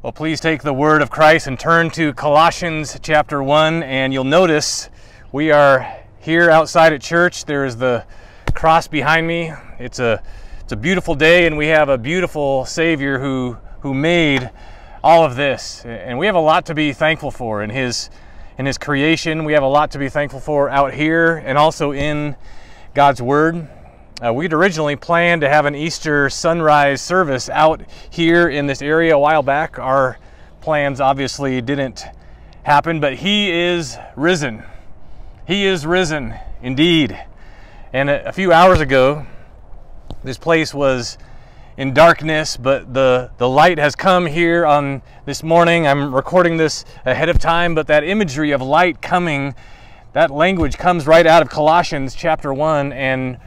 Well, please take the word of Christ and turn to Colossians chapter 1, and you'll notice we are here outside at church. There's the cross behind me. It's a it's a beautiful day, and we have a beautiful Savior who who made all of this, and we have a lot to be thankful for in His in His creation. We have a lot to be thankful for out here, and also in God's Word. Uh, we'd originally planned to have an Easter sunrise service out here in this area a while back. Our plans obviously didn't happen, but He is risen. He is risen indeed. And a, a few hours ago, this place was in darkness, but the, the light has come here on this morning. I'm recording this ahead of time, but that imagery of light coming, that language comes right out of Colossians chapter 1 and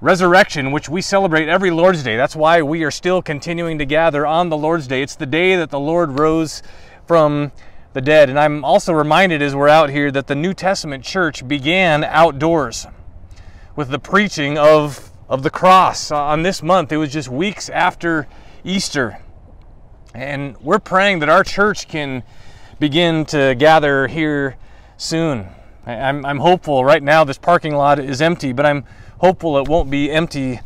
resurrection, which we celebrate every Lord's Day. That's why we are still continuing to gather on the Lord's Day. It's the day that the Lord rose from the dead. And I'm also reminded as we're out here that the New Testament church began outdoors with the preaching of, of the cross. Uh, on this month, it was just weeks after Easter. And we're praying that our church can begin to gather here soon. I'm, I'm hopeful. Right now, this parking lot is empty, but I'm hopeful it won't be empty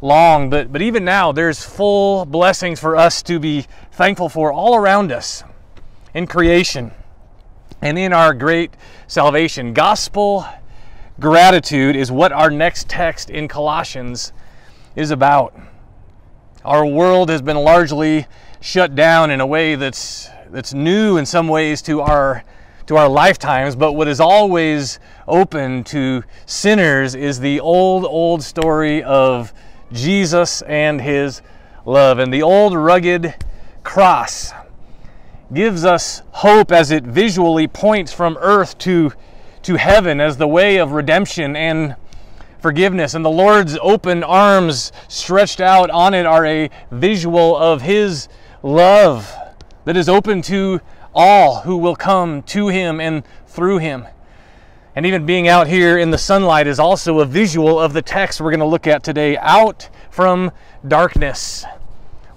long. But, but even now, there's full blessings for us to be thankful for all around us in creation and in our great salvation. Gospel gratitude is what our next text in Colossians is about. Our world has been largely shut down in a way that's that's new in some ways to our to our lifetimes, but what is always open to sinners is the old, old story of Jesus and his love. And the old rugged cross gives us hope as it visually points from earth to, to heaven as the way of redemption and forgiveness. And the Lord's open arms stretched out on it are a visual of his love that is open to all who will come to him and through him. And even being out here in the sunlight is also a visual of the text we're going to look at today out from darkness.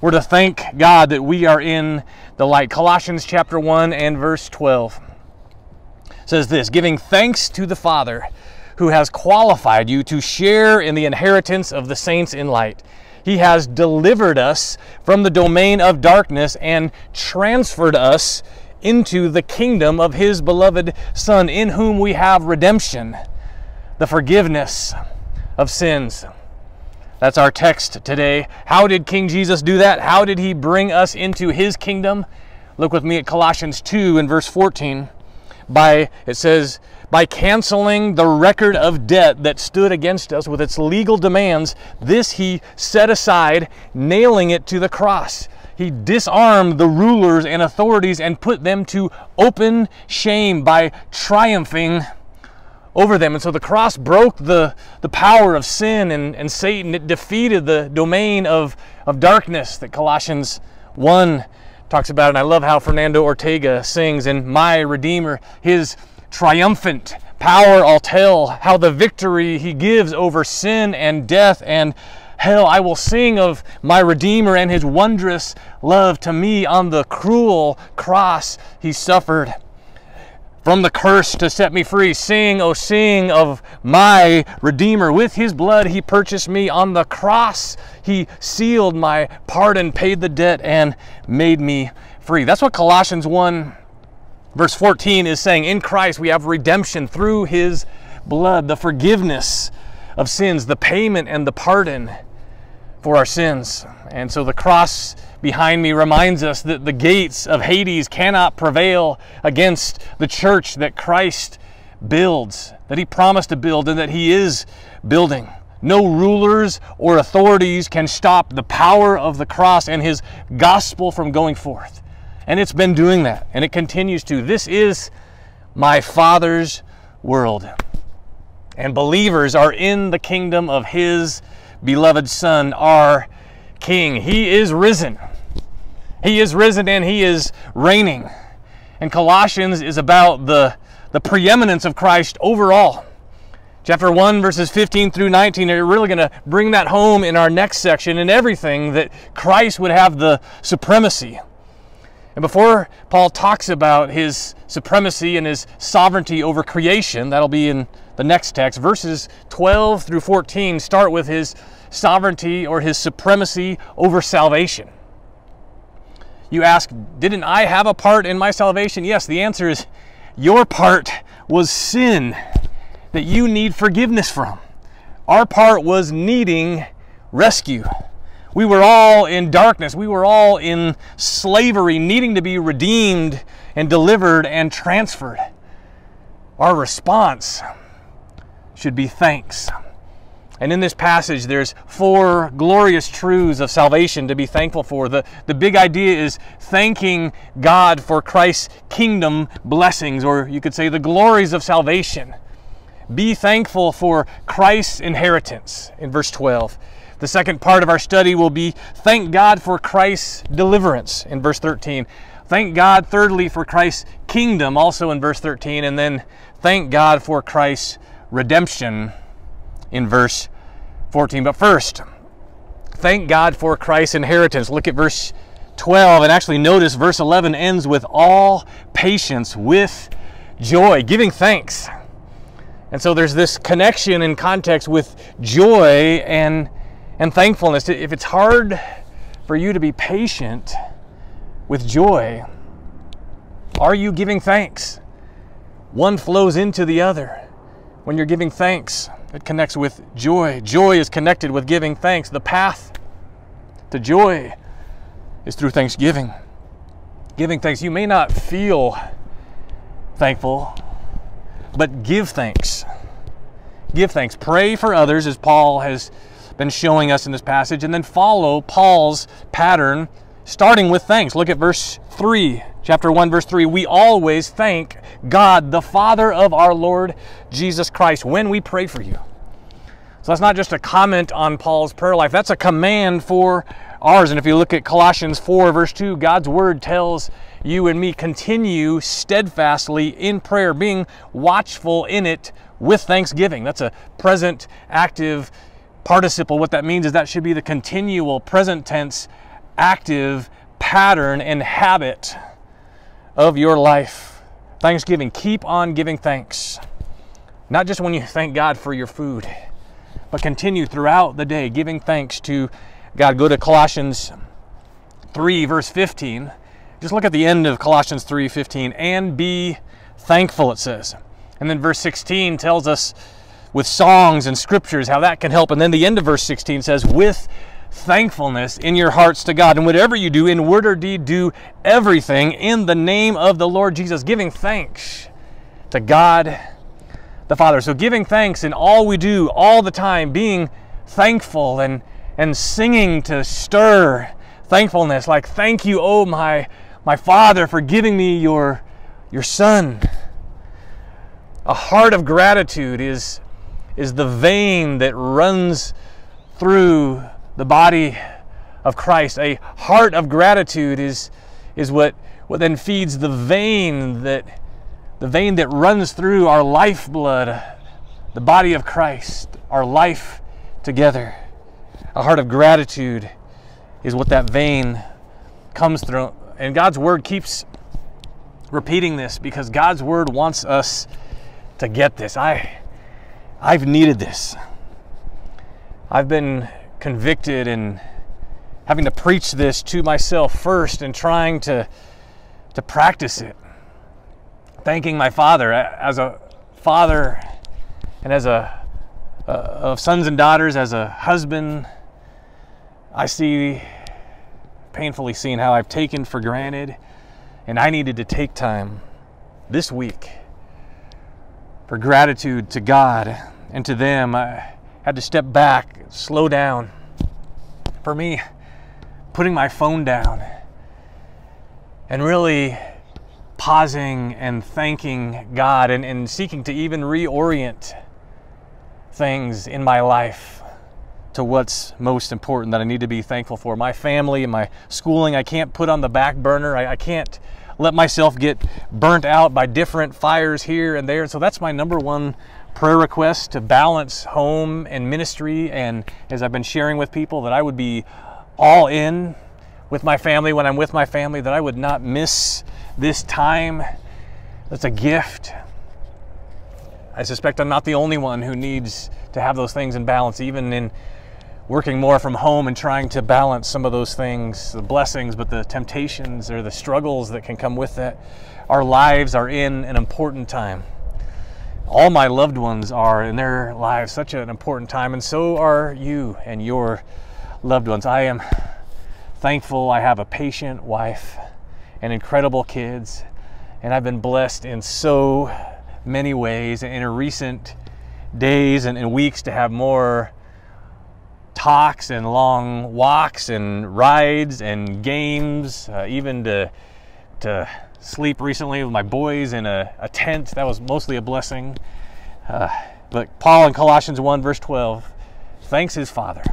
We're to thank God that we are in the light. Colossians chapter 1 and verse 12 says this giving thanks to the Father who has qualified you to share in the inheritance of the saints in light. He has delivered us from the domain of darkness and transferred us into the kingdom of his beloved Son, in whom we have redemption, the forgiveness of sins. That's our text today. How did King Jesus do that? How did he bring us into his kingdom? Look with me at Colossians 2 and verse 14. By it says, by canceling the record of debt that stood against us with its legal demands, this he set aside, nailing it to the cross he disarmed the rulers and authorities and put them to open shame by triumphing over them. And so the cross broke the, the power of sin and, and Satan. It defeated the domain of, of darkness that Colossians 1 talks about. And I love how Fernando Ortega sings in My Redeemer, his triumphant power, I'll tell, how the victory he gives over sin and death and hell. I will sing of my Redeemer and his wondrous love to me on the cruel cross he suffered. From the curse to set me free, sing, oh, sing of my Redeemer. With his blood he purchased me on the cross. He sealed my pardon, paid the debt, and made me free. That's what Colossians 1, verse 14 is saying. In Christ we have redemption through his blood, the forgiveness of sins, the payment and the pardon for our sins. And so the cross behind me reminds us that the gates of Hades cannot prevail against the church that Christ builds, that he promised to build, and that he is building. No rulers or authorities can stop the power of the cross and his gospel from going forth. And it's been doing that, and it continues to. This is my Father's world. And believers are in the kingdom of his beloved Son, our King. He is risen. He is risen and he is reigning. And Colossians is about the, the preeminence of Christ overall. Chapter 1, verses 15 through 19 are really going to bring that home in our next section and everything that Christ would have the supremacy. And before Paul talks about his supremacy and his sovereignty over creation, that'll be in the next text, verses 12 through 14 start with his sovereignty or his supremacy over salvation. You ask, didn't I have a part in my salvation? Yes, the answer is your part was sin that you need forgiveness from. Our part was needing rescue. We were all in darkness. We were all in slavery, needing to be redeemed and delivered and transferred. Our response should be thanks. And in this passage, there's four glorious truths of salvation to be thankful for. The, the big idea is thanking God for Christ's kingdom blessings, or you could say the glories of salvation. Be thankful for Christ's inheritance in verse 12. The second part of our study will be thank God for Christ's deliverance in verse 13. Thank God, thirdly, for Christ's kingdom, also in verse 13. And then thank God for Christ's redemption in verse 14. But first, thank God for Christ's inheritance. Look at verse 12 and actually notice verse 11 ends with all patience with joy, giving thanks. And so there's this connection in context with joy and and thankfulness. If it's hard for you to be patient with joy, are you giving thanks? One flows into the other. When you're giving thanks, it connects with joy. Joy is connected with giving thanks. The path to joy is through thanksgiving. Giving thanks. You may not feel thankful, but give thanks. Give thanks. Pray for others as Paul has been showing us in this passage, and then follow Paul's pattern, starting with thanks. Look at verse 3, chapter 1, verse 3. We always thank God, the Father of our Lord Jesus Christ, when we pray for you. So that's not just a comment on Paul's prayer life, that's a command for ours. And if you look at Colossians 4, verse 2, God's word tells you and me continue steadfastly in prayer, being watchful in it with thanksgiving. That's a present active participle, what that means is that should be the continual present tense active pattern and habit of your life. Thanksgiving, keep on giving thanks. Not just when you thank God for your food, but continue throughout the day giving thanks to God. Go to Colossians 3, verse 15. Just look at the end of Colossians 3 15. And be thankful, it says. And then verse 16 tells us with songs and scriptures, how that can help. And then the end of verse 16 says, with thankfulness in your hearts to God. And whatever you do, in word or deed, do everything in the name of the Lord Jesus, giving thanks to God the Father. So giving thanks in all we do, all the time, being thankful and, and singing to stir thankfulness, like, thank you, oh my, my Father, for giving me your, your Son. A heart of gratitude is is the vein that runs through the body of Christ. A heart of gratitude is, is what, what then feeds the vein that the vein that runs through our lifeblood, the body of Christ, our life together. A heart of gratitude is what that vein comes through. And God's word keeps repeating this because God's word wants us to get this. I I've needed this. I've been convicted and having to preach this to myself first and trying to to practice it. Thanking my father as a father and as a uh, of sons and daughters as a husband I see painfully seeing how I've taken for granted and I needed to take time this week for gratitude to God and to them. I had to step back, slow down. For me, putting my phone down and really pausing and thanking God and, and seeking to even reorient things in my life to what's most important that I need to be thankful for. My family and my schooling, I can't put on the back burner. I, I can't let myself get burnt out by different fires here and there. So that's my number one prayer request to balance home and ministry. And as I've been sharing with people, that I would be all in with my family when I'm with my family, that I would not miss this time. That's a gift. I suspect I'm not the only one who needs to have those things in balance, even in working more from home and trying to balance some of those things, the blessings, but the temptations or the struggles that can come with that. Our lives are in an important time. All my loved ones are in their lives such an important time, and so are you and your loved ones. I am thankful I have a patient wife and incredible kids, and I've been blessed in so many ways in recent days and, weeks to have more talks and long walks and rides and games, uh, even to to sleep recently with my boys in a, a tent. That was mostly a blessing. Uh, but Paul in Colossians 1, verse 12, thanks his Father,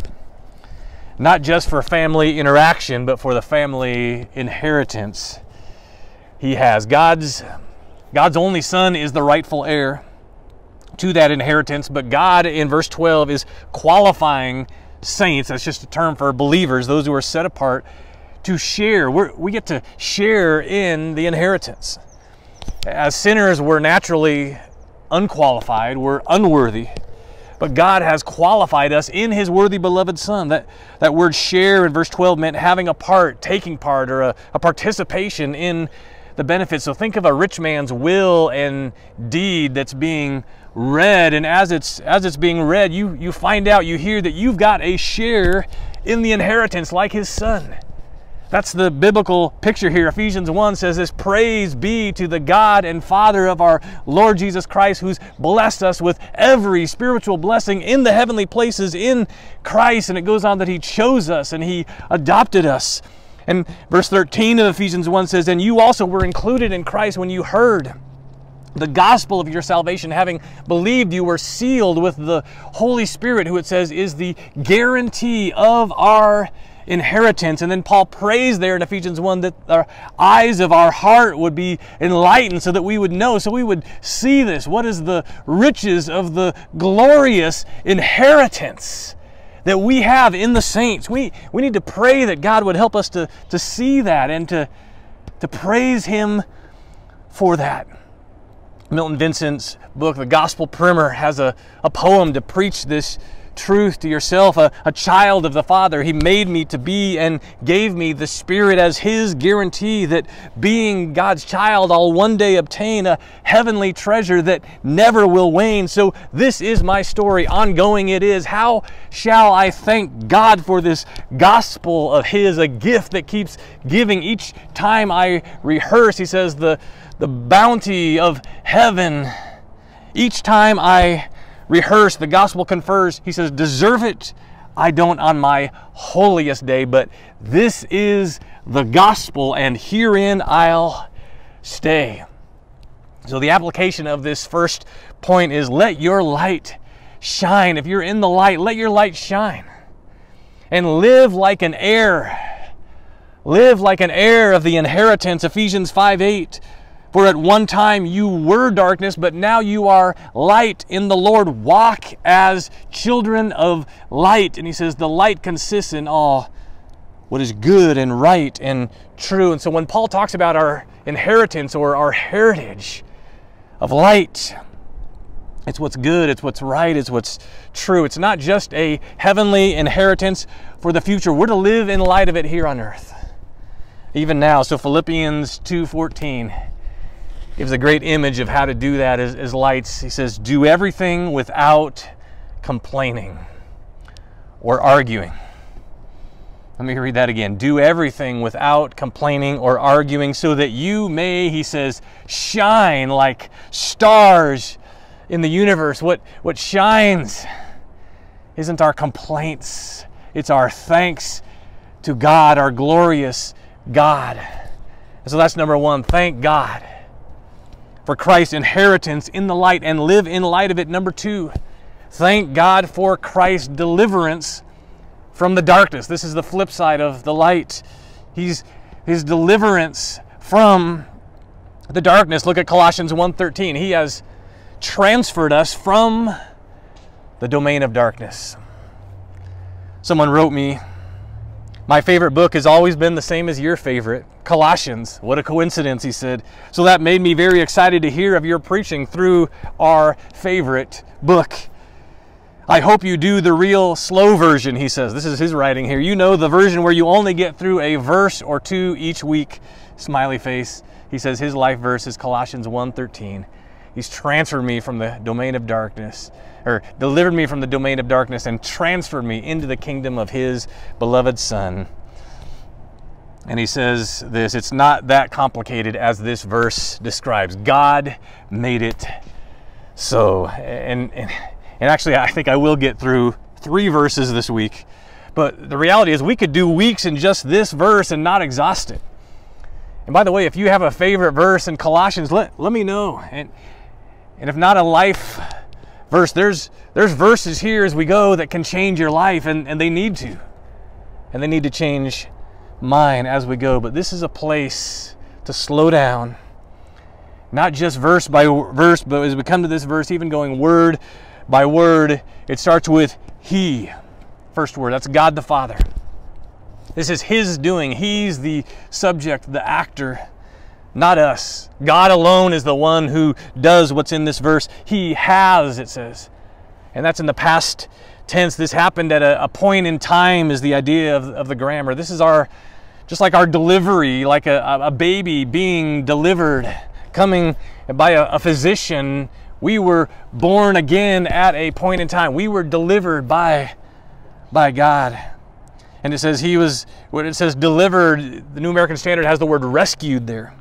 not just for family interaction, but for the family inheritance he has. God's, God's only Son is the rightful heir to that inheritance, but God in verse 12 is qualifying saints, that's just a term for believers, those who are set apart, to share. We're, we get to share in the inheritance. As sinners, we're naturally unqualified, we're unworthy. But God has qualified us in His worthy beloved Son. That, that word share in verse 12 meant having a part, taking part, or a, a participation in the benefits. So think of a rich man's will and deed that's being read, and as it's as it's being read, you you find out, you hear that you've got a share in the inheritance like his son. That's the biblical picture here. Ephesians 1 says this Praise be to the God and Father of our Lord Jesus Christ, who's blessed us with every spiritual blessing in the heavenly places in Christ. And it goes on that He chose us and He adopted us. And verse 13 of Ephesians 1 says, And you also were included in Christ when you heard the gospel of your salvation, having believed, you were sealed with the Holy Spirit, who it says is the guarantee of our inheritance. And then Paul prays there in Ephesians 1 that our eyes of our heart would be enlightened so that we would know, so we would see this. What is the riches of the glorious inheritance? That we have in the saints. We, we need to pray that God would help us to, to see that and to, to praise Him for that. Milton Vincent's book, The Gospel Primer, has a, a poem to preach this truth to yourself, a, a child of the Father. He made me to be and gave me the Spirit as His guarantee that being God's child, I'll one day obtain a heavenly treasure that never will wane. So, this is my story. Ongoing it is. How shall I thank God for this gospel of His, a gift that keeps giving each time I rehearse? He says, the, the bounty of heaven. Each time I rehearse, the gospel confers, he says, deserve it. I don't on my holiest day, but this is the gospel, and herein I'll stay. So, the application of this first point is let your light shine. If you're in the light, let your light shine. And live like an heir. Live like an heir of the inheritance. Ephesians 5 8 for at one time you were darkness, but now you are light in the Lord. Walk as children of light. And he says, the light consists in all what is good and right and true. And so when Paul talks about our inheritance or our heritage of light, it's what's good, it's what's right, it's what's true. It's not just a heavenly inheritance for the future. We're to live in light of it here on earth. Even now. So Philippians 2:14 gives a great image of how to do that as, as lights. He says, Do everything without complaining or arguing. Let me read that again. Do everything without complaining or arguing, so that you may, he says, shine like stars in the universe. What, what shines isn't our complaints, it's our thanks to God, our glorious God. And so that's number one. Thank God for Christ's inheritance in the light and live in light of it. Number two, thank God for Christ's deliverance from the darkness. This is the flip side of the light. He's his deliverance from the darkness. Look at Colossians 1:13. He has transferred us from the domain of darkness. Someone wrote me My favorite book has always been the same as your favorite Colossians. What a coincidence, he said. So that made me very excited to hear of your preaching through our favorite book. I hope you do the real slow version, he says. This is his writing here. You know the version where you only get through a verse or two each week. Smiley face. He says his life verse is Colossians 1:13. He's transferred me from the domain of darkness, or delivered me from the domain of darkness and transferred me into the kingdom of his beloved Son. And he says this it's not that complicated as this verse describes. God made it so. And, and, and actually, I think I will get through three verses this week. But the reality is, we could do weeks in just this verse and not exhaust it. And by the way, if you have a favorite verse in Colossians, let, let me know. And, and if not a life verse, there's, there's verses here as we go that can change your life, and, and they need to. And they need to change mine as we go. But this is a place to slow down, not just verse by verse, but as we come to this verse, even going word by word, it starts with He. First word, that's God the Father. This is His doing. He's the subject, the actor, not us. God alone is the one who does what's in this verse. He has, it says. And that's in the past tense. This happened at a, a point in time, is the idea of, of the grammar. This is our, just like our delivery, like a, a baby being delivered, coming by a, a physician. We were born again at a point in time. We were delivered by, by God and it says he was when it says delivered the new american standard has the word rescued there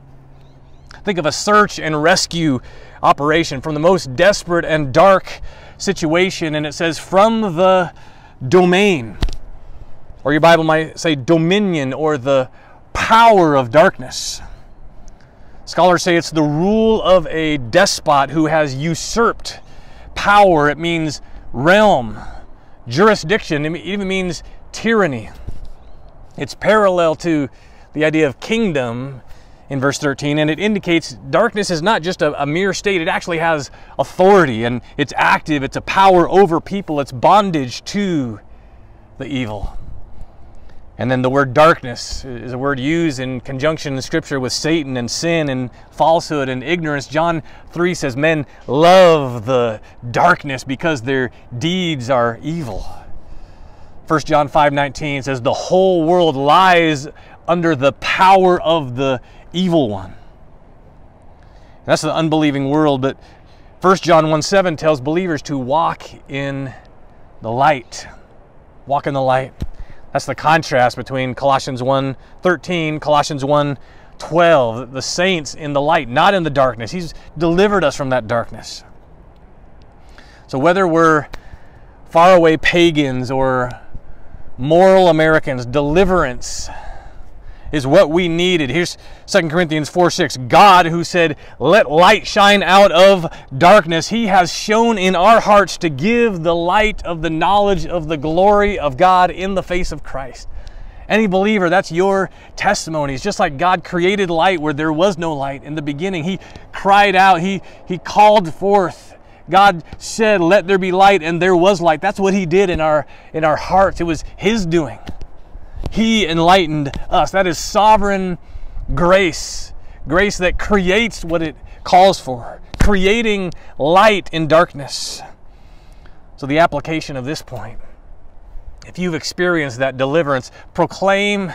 think of a search and rescue operation from the most desperate and dark situation and it says from the domain or your bible might say dominion or the power of darkness. Scholars say it's the rule of a despot who has usurped power. It means realm jurisdiction. It even means tyranny. It's parallel to the idea of kingdom in verse 13, and it indicates darkness is not just a, a, mere state, it actually has authority and it's active, it's a power over people, it's bondage to the evil. And then the word darkness is a word used in conjunction in Scripture with Satan and sin and falsehood and ignorance. John 3 says, Men love the darkness because their deeds are evil. 1 John 5:19 says the whole world lies under the power of the evil one. That's the unbelieving world, but 1 John 1 7 tells believers to walk in the light. Walk in the light. That's the contrast between Colossians 1:13, Colossians 1:12, the saints in the light, not in the darkness. He's delivered us from that darkness. So whether we're faraway pagans or moral Americans. Deliverance is what we needed. Here's 2 Corinthians 4 6. God, who said, Let light shine out of darkness, He has shone in our hearts to give the light of the knowledge of the glory of God in the face of Christ. Any believer, that's your testimony. It's just like God created light where there was no light in the beginning. He cried out, He, he called forth God said, "Let there be light," and there was light. That's what He did in our in our hearts. It was His doing. He enlightened us. That is sovereign grace, grace that creates what it calls for, creating light in darkness. So the application of this point, if you've experienced that deliverance, proclaim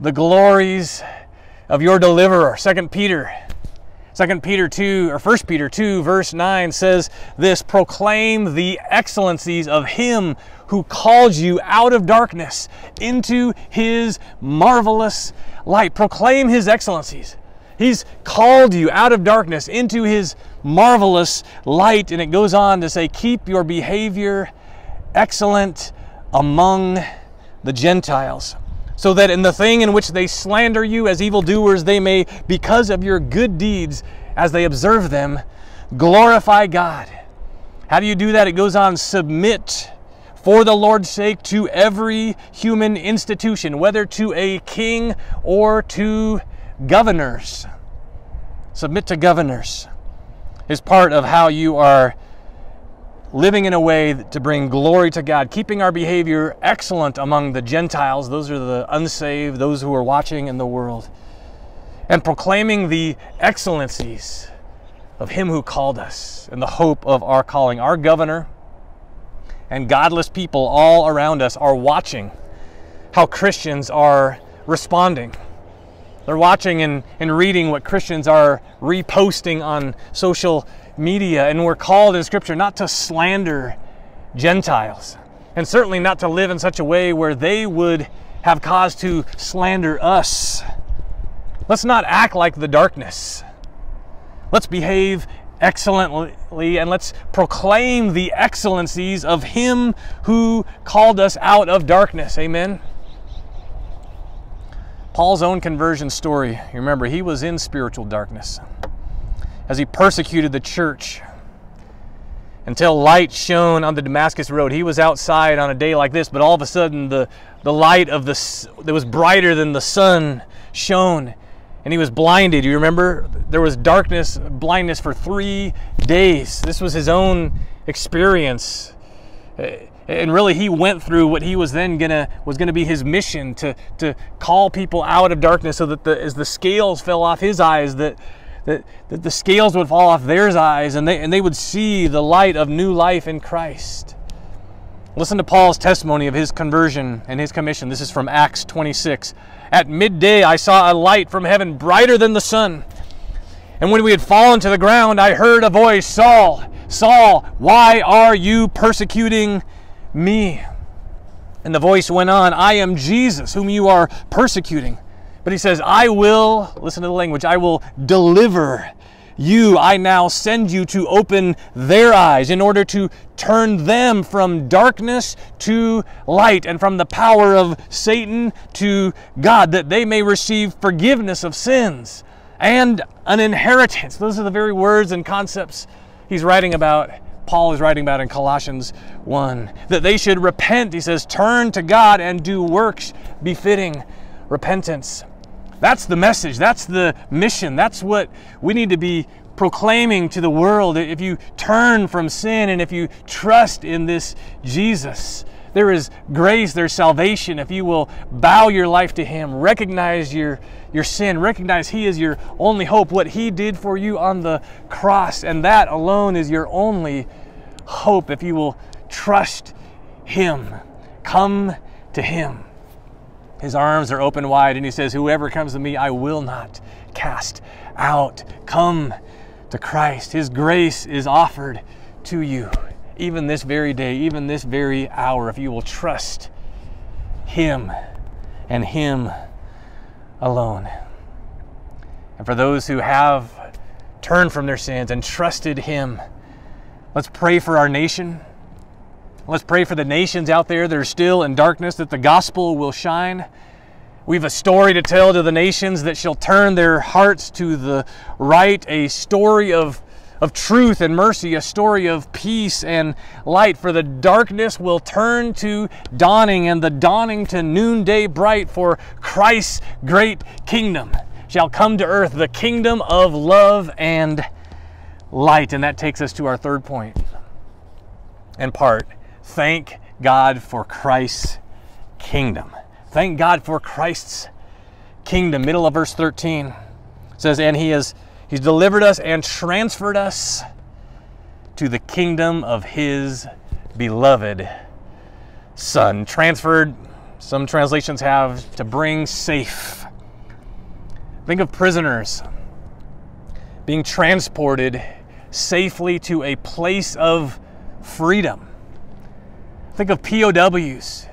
the glories of your deliverer. Second Peter 2 Peter 2 or 1 Peter 2 verse 9 says this proclaim the excellencies of him who called you out of darkness into his marvelous light. Proclaim his excellencies. He's called you out of darkness into his marvelous light and it goes on to say keep your behavior excellent among the gentiles so that in the thing in which they slander you as evildoers, they may, because of your good deeds, as they observe them, glorify God. How do you do that? It goes on, submit for the Lord's sake to every human institution, whether to a king or to governors. Submit to governors is part of how you are living in a way to bring glory to God, keeping our behavior excellent among the Gentiles, those are the unsaved, those who are watching in the world, and proclaiming the excellencies of Him who called us and the hope of our calling. Our governor and godless people all around us are watching how Christians are responding. They're watching and, and reading what Christians are reposting on social media, and we're called in Scripture not to slander Gentiles, and certainly not to live in such a way where they would have cause to slander us. Let's not act like the darkness. Let's behave excellently and let's proclaim the excellencies of Him who called us out of darkness. Amen. Paul's own conversion story, you remember, he was in spiritual darkness as he persecuted the church until light shone on the Damascus road. He was outside on a day like this, but all of a sudden the, the light of the that was brighter than the sun shone and he was blinded. You remember? There was darkness, blindness for three days. This was his own experience. And really he went through what he was then gonna was gonna be his mission to to call people out of darkness so that the, as the scales fell off his eyes that that, that the scales would fall off their eyes and they, and they would see the light of new life in Christ. Listen to Paul's testimony of his conversion and his commission. This is from Acts 26. At midday, I saw a light from heaven brighter than the sun. And when we had fallen to the ground, I heard a voice Saul, Saul, why are you persecuting me? And the voice went on, I am Jesus, whom you are persecuting. But he says, I will, listen to the language, I will deliver you. I now send you to open their eyes in order to turn them from darkness to light and from the power of Satan to God, that they may receive forgiveness of sins and an inheritance. Those are the very words and concepts he's writing about. Paul is writing about in Colossians 1 that they should repent. He says, turn to God and do works befitting repentance. That's the message. That's the mission. That's what we need to be proclaiming to the world. If you turn from sin and if you trust in this Jesus, there is grace, there's salvation. If you will bow your life to Him, recognize your, your sin, recognize He is your only hope, what He did for you on the cross, and that alone is your only hope. If you will trust Him, come to Him. His arms are open wide, and he says, Whoever comes to me, I will not cast out. Come to Christ. His grace is offered to you, even this very day, even this very hour, if you will trust Him and Him alone. And for those who have turned from their sins and trusted Him, let's pray for our nation. Let's pray for the nations out there that are still in darkness, that the gospel will shine. We've a story to tell to the nations that shall turn their hearts to the right, a story of, of truth and mercy, a story of peace and light. For the darkness will turn to dawning, and the dawning to noonday bright, for Christ's great kingdom shall come to earth, the kingdom of love and light. And that takes us to our third point and part Thank God for Christ's kingdom. Thank God for Christ's kingdom. Middle of verse 13 says, And he has he's delivered us and transferred us to the kingdom of his beloved son. Transferred, some translations have to bring safe. Think of prisoners being transported safely to a place of freedom. Think of POWs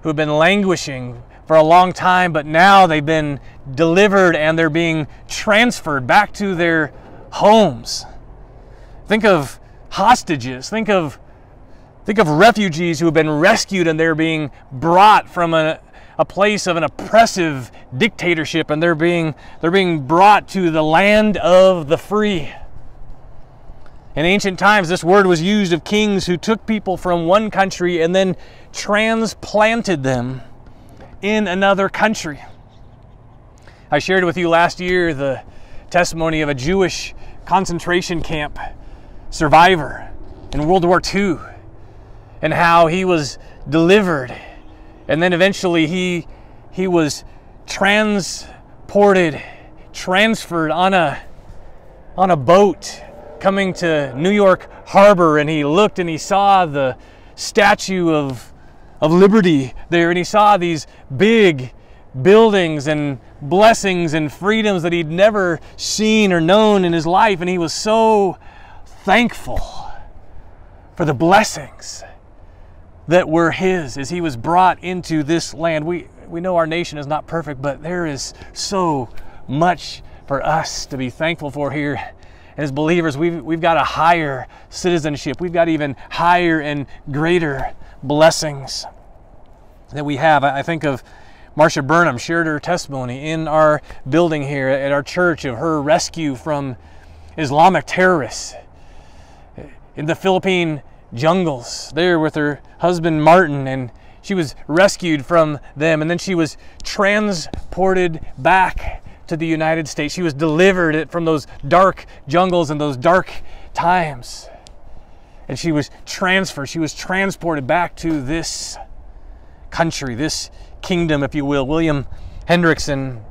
who have been languishing for a long time, but now they've been delivered and they're being transferred back to their homes. Think of hostages. Think of think of refugees who have been rescued and they're being brought from a, a place of an oppressive dictatorship and they're being they're being brought to the land of the free. In ancient times, this word was used of kings who took people from one country and then transplanted them in another country. I shared with you last year the testimony of a Jewish concentration camp survivor in World War II and how he was delivered. And then eventually he, he was transported, transferred on a, on a boat coming to New York Harbor. And he looked and he saw the Statue of, of Liberty there. And he saw these big buildings and blessings and freedoms that he'd never seen or known in his life. And he was so thankful for the blessings that were his as he was brought into this land. We, we know our nation is not perfect, but there is so much for us to be thankful for here. As believers, we've, we've got a higher citizenship. We've got even higher and greater blessings that we have. I think of Gracia Burnham shared her testimony in our building here at our church of her rescue from Islamic terrorists in the Philippine jungles there with her husband Martin and she was rescued from them and then she was transported back to the United States. She was delivered from those dark jungles and those dark times. And she was transferred, she was transported back to this country, this kingdom, if you will. William Hendriksen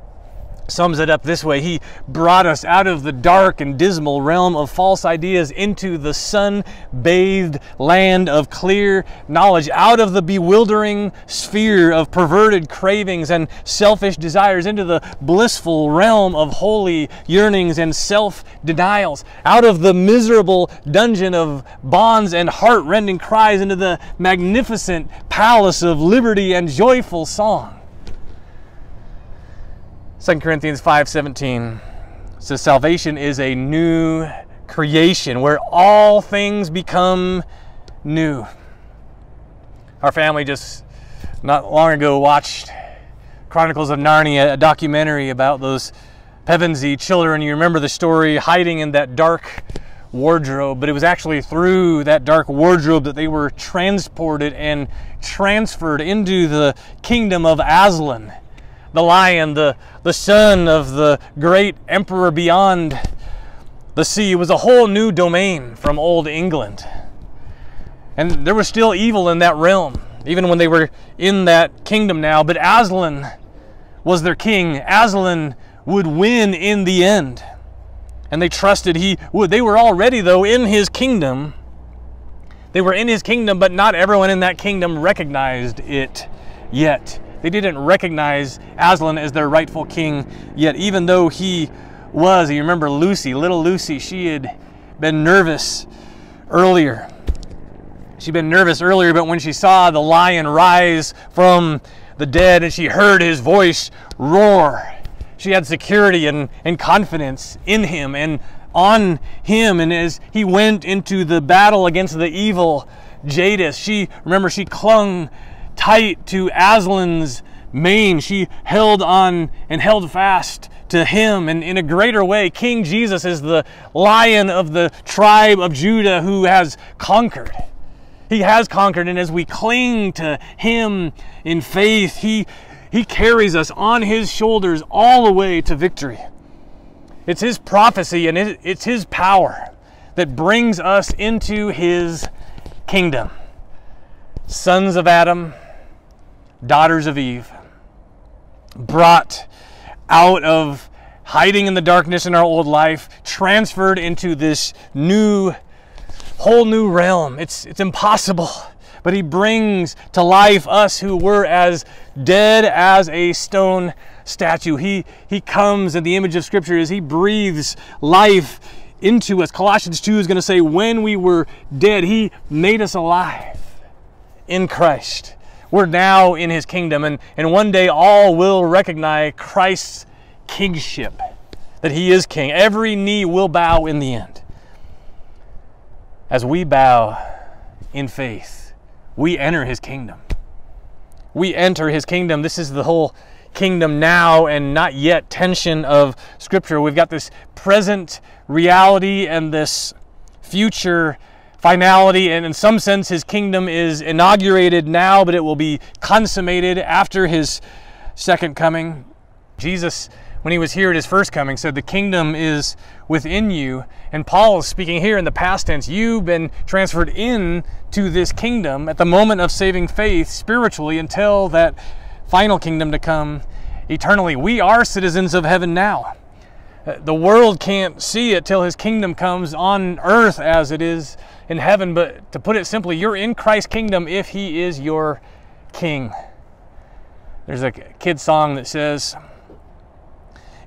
sums it up this way He brought us out of the dark and dismal realm of false ideas into the sun bathed land of clear knowledge, out of the bewildering sphere of perverted cravings and selfish desires, into the blissful realm of holy yearnings and self denials, out of the miserable dungeon of bonds and heart rending cries, into the magnificent palace of liberty and joyful song. 2 Corinthians 5:17 says salvation is a new creation where all things become new. Our family just not long ago watched Chronicles of Narnia, a documentary about those Pevensey children. You remember the story hiding in that dark wardrobe, but it was actually through that dark wardrobe that they were transported and transferred into the kingdom of Aslan the lion, the, the son of the great emperor beyond the sea. was a whole new domain from old England. And there was still evil in that realm, even when they were in that kingdom now. But Aslan was their king. Aslan would win in the end. And they trusted he would. They were already, though, in his kingdom. They were in his kingdom, but not everyone in that kingdom recognized it yet. They didn't recognize Aslan as their rightful king yet, even though he was. You remember Lucy, little Lucy, she had been nervous earlier. She'd been nervous earlier, but when she saw the lion rise from the dead and she heard his voice roar, she had security and, and confidence in him and on him. And as he went into the battle against the evil Jadis, she, remember, she clung tight to Aslan's mane. She held on and held fast to him. And in a greater way, King Jesus is the lion of the tribe of Judah who has conquered. He has conquered, and as we cling to him in faith, he, he carries us on his shoulders all the way to victory. It's his prophecy and it's his power that brings us into his kingdom. Sons of Adam, daughters of Eve, brought out of hiding in the darkness in our old life, transferred into this new, whole new realm. It's, it's impossible. But he brings to life us who were as dead as a stone statue. He, he comes in the image of Scripture as he breathes life into us. Colossians 2 is going to say, when we were dead, he made us alive in Christ. We're now in his kingdom, and, and one day all will recognize Christ's kingship, that he is king. Every knee will bow in the end. As we bow in faith, we enter his kingdom. We enter his kingdom. This is the whole kingdom now and not yet tension of Scripture. We've got this present reality and this future finality, and in some sense, his kingdom is inaugurated now, but it will be consummated after his second coming. Jesus when he was here at his first coming, said, The kingdom is within you. And Paul is speaking here in the past tense. You've been transferred in to this kingdom at the moment of saving faith spiritually until that final kingdom to come eternally. We are citizens of heaven now. Uh, the world can't see it till his kingdom comes on earth as it is in heaven. But to put it simply, you're in Christ's kingdom if he is your king. There's a kid song that says,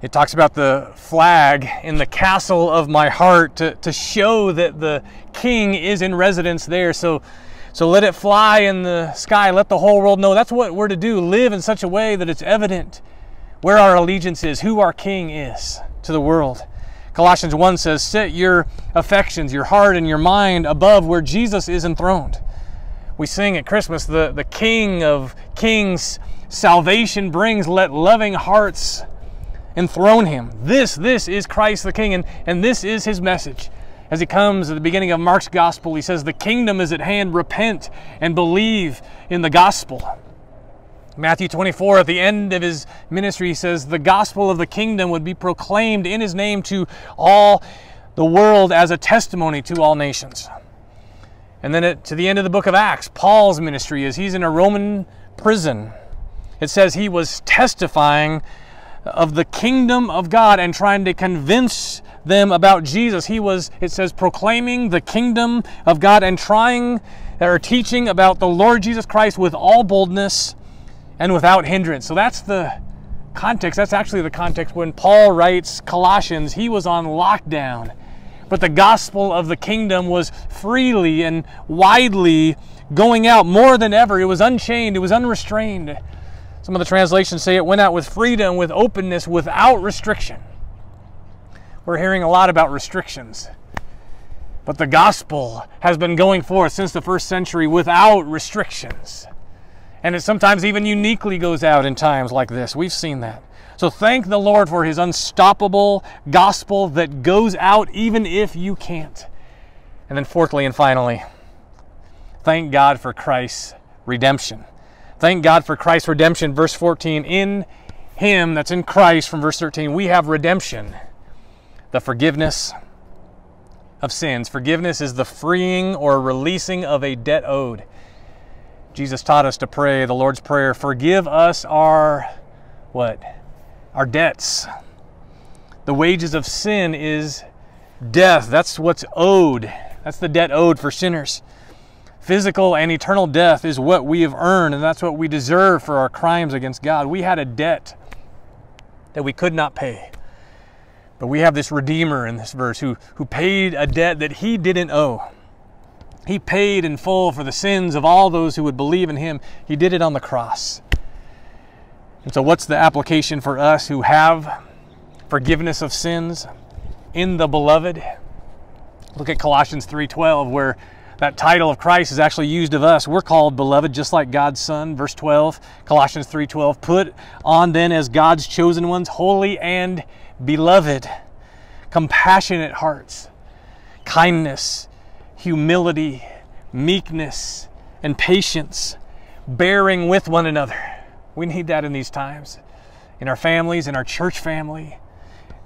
it talks about the flag in the castle of my heart to, to show that the king is in residence there. So, so let it fly in the sky. Let the whole world know. That's what we're to do. Live in such a way that it's evident where our allegiance is, who our king is to the world. Colossians 1 says, Set your affections, your heart, and your mind above where Jesus is enthroned. We sing at Christmas, the, the King of Kings salvation brings. Let loving hearts enthrone him. This, this is Christ the King, and, and this is his message. As he comes at the beginning of Mark's gospel, he says, The kingdom is at hand. Repent and believe in the gospel. Matthew 24, at the end of his ministry, he says, The gospel of the kingdom would be proclaimed in his name to all the world as a testimony to all nations. And then to the end of the book of Acts, Paul's ministry is he's in a Roman prison. It says he was testifying of the kingdom of God and trying to convince them about Jesus. He was, it says, proclaiming the kingdom of God and trying or teaching about the Lord Jesus Christ with all boldness and without hindrance. So that's the context. That's actually the context when Paul writes Colossians, he was on lockdown. But the gospel of the kingdom was freely and widely going out more than ever. It was unchained, it was unrestrained. Some of the translations say it went out with freedom, with openness, without restriction. We're hearing a lot about restrictions. But the gospel has been going forth since the first century without restrictions. And it sometimes even uniquely goes out in times like this. We've seen that. So thank the Lord for his unstoppable gospel that goes out even if you can't. And then, fourthly and finally, thank God for Christ's redemption. Thank God for Christ's redemption. Verse 14, in Him, that's in Christ from verse 13, we have redemption, the forgiveness of sins. Forgiveness is the freeing or releasing of a debt owed. Jesus taught us to pray the Lord's Prayer, forgive us our what? Our debts. The wages of sin is death. That's what's owed. That's the debt owed for sinners. Physical and eternal death is what we have earned, and that's what we deserve for our crimes against God. We had a debt that we could not pay. But we have this Redeemer in this verse who, who paid a debt that he didn't owe. He paid in full for the sins of all those who would believe in him. He did it on the cross. And so, what's the application for us who have forgiveness of sins in the beloved? Look at Colossians 3:12 where that title of Christ is actually used of us. We're called beloved just like God's son. Verse 12, Colossians 3:12, put on then as God's chosen ones, holy and beloved, compassionate hearts, kindness, humility, meekness, and patience, bearing with one another. We need that in these times. In our families, in our church family.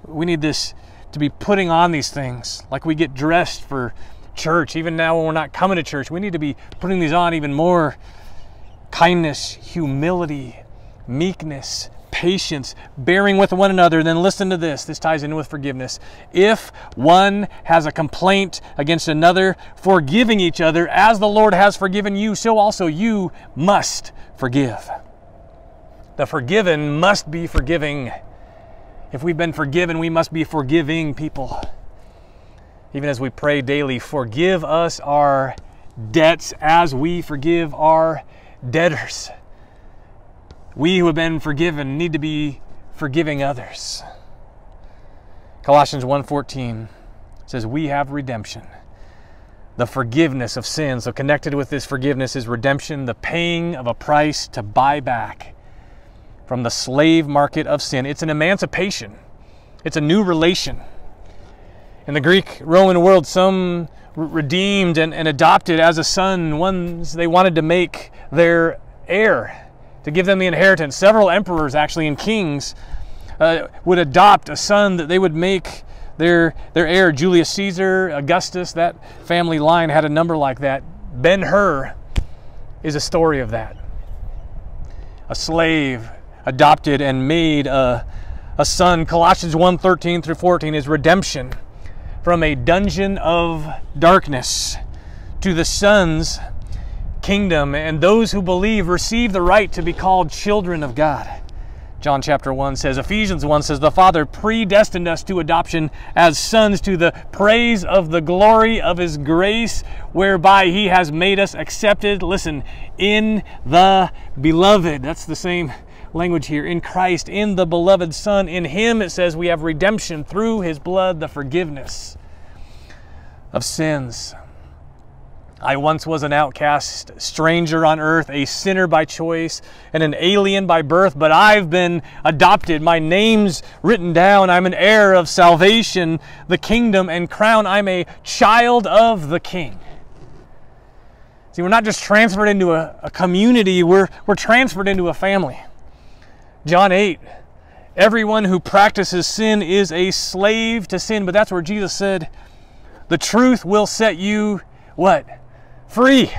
We need this to be putting on these things like we get dressed for church, even now when we're not coming to church, we need to be putting these on even more kindness, humility, meekness, patience, bearing with one another. Then listen to this. This ties in with forgiveness. If one has a complaint against another, forgiving each other as the Lord has forgiven you, so also you must forgive. The forgiven must be forgiving. If we've been forgiven, we must be forgiving people even as we pray daily, forgive us our debts as we forgive our debtors. We who have been forgiven need to be forgiving others. Colossians 1:14 says we have redemption. The forgiveness of sins. So connected with this forgiveness is redemption, the paying of a price to buy back from the slave market of sin. It's an emancipation. It's a new relation in the Greek Roman world, some redeemed and, and adopted as a son ones they wanted to make their heir, to give them the inheritance. Several emperors, actually, and kings uh, would adopt a son that they would make their, their heir. Julius Caesar, Augustus, that family line had a number like that. Ben Hur is a story of that. A slave adopted and made a, a son. Colossians 1 13 through 14 is redemption from a dungeon of darkness to the Son's kingdom, and those who believe receive the right to be called children of God. John chapter 1 says, Ephesians 1 says, The Father predestined us to adoption as sons to the praise of the glory of His grace, whereby He has made us accepted, listen, in the beloved. That's the same language here. In Christ, in the beloved Son. In Him, it says, we have redemption through His blood, the forgiveness of sins. I once was an outcast, stranger on earth, a sinner by choice, and an alien by birth, but I've been adopted. My name's written down. I'm an heir of salvation, the kingdom, and crown. I'm a child of the King. See, we're not just transferred into a, a community, we're, we're transferred into a family. John 8 Everyone who practices sin is a slave to sin, but that's where Jesus said, The truth will set you what? Free.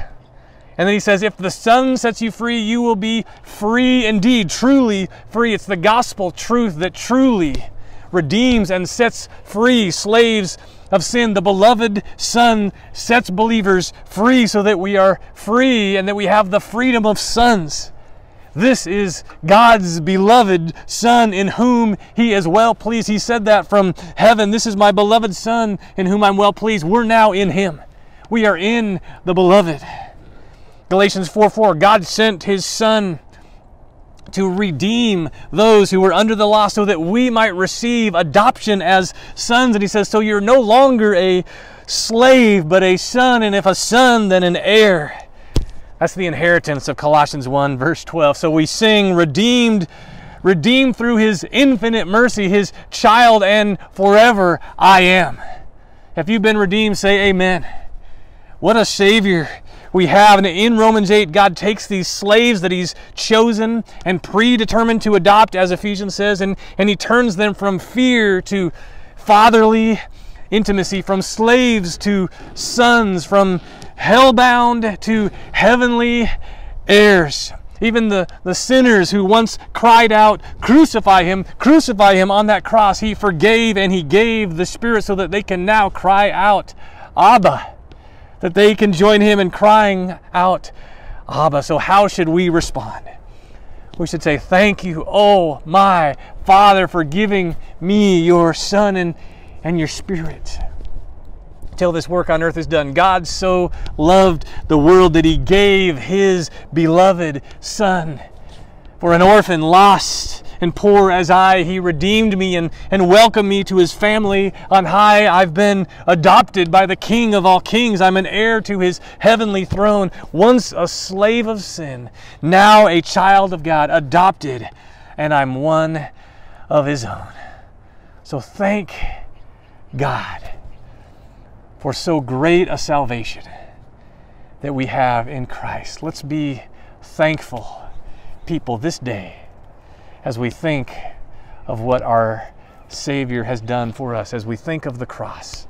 And then he says, If the Son sets you free, you will be free indeed, truly free. It's the gospel truth that truly redeems and sets free slaves of sin. The beloved Son sets believers free so that we are free and that we have the freedom of sons. This is God's beloved Son in whom He is well pleased. He said that from heaven. This is my beloved Son in whom I'm well pleased. We're now in Him. We are in the beloved. Galatians 4 4, God sent his Son to redeem those who were under the law so that we might receive adoption as sons. And he says, So you're no longer a slave, but a son, and if a son, then an heir. That's the inheritance of Colossians 1, verse 12. So we sing, redeemed, redeemed through his infinite mercy, his child, and forever I am. If you've been redeemed, say amen. What a Savior we have. And in Romans 8, God takes these slaves that He's chosen and predetermined to adopt, as Ephesians says, and, and He turns them from fear to fatherly intimacy, from slaves to sons, from hellbound to heavenly heirs. Even the, the sinners who once cried out, Crucify him, crucify him on that cross, he forgave and he gave the Spirit so that they can now cry out, Abba, that they can join him in crying out, Abba. So, how should we respond? We should say, Thank you, oh my Father, for giving me your Son and, and your Spirit. Till this work on earth is done. God so loved the world that he gave his beloved Son for an orphan lost and poor as I. He redeemed me and, and welcomed me to his family on high. I've been adopted by the King of all kings. I'm an heir to his heavenly throne. Once a slave of sin, now a child of God, adopted, and I'm one of his own. So thank God for so great a salvation that we have in Christ. Let's be thankful people this day as we think of what our Savior has done for us, as we think of the cross,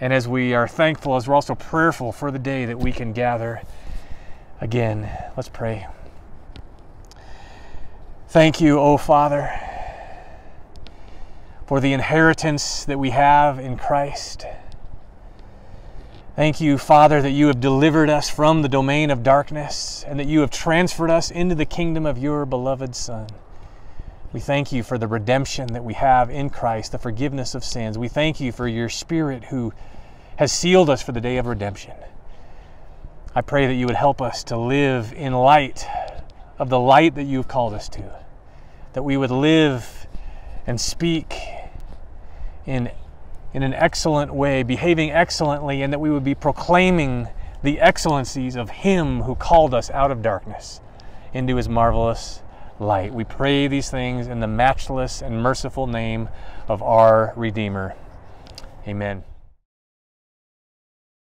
and as we are thankful, as we're also prayerful for the day that we can gather again. Let's pray. Thank you, O Father, for the inheritance that we have in Christ. Thank you, Father, that you have delivered us from the domain of darkness and that you have transferred us into the kingdom of your beloved Son. We thank you for the redemption that we have in Christ, the forgiveness of sins. We thank you for your Spirit who has sealed us for the day of redemption. I pray that you would help us to live in light of the light that you've called us to, that we would live and speak in, in an excellent way, behaving excellently, and that we would be proclaiming the excellencies of Him who called us out of darkness into His marvelous light. We pray these things in the matchless and merciful name of our Redeemer. Amen.